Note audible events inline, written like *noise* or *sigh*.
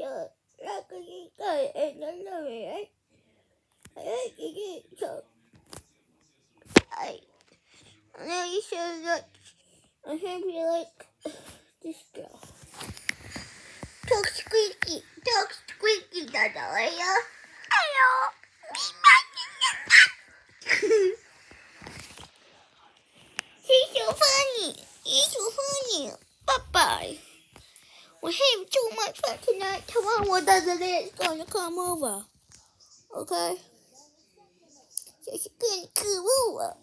good, so like a good, and I love it. I, like it so. I, know you should like. I hope you like this girl. Talk squeaky, talk squeaky, Dada, yeah. Hello. *laughs* She's so funny. He's so funny. Bye bye. We're having too much fun tonight. Tomorrow doesn't it's gonna come over. Okay? She's gonna come over.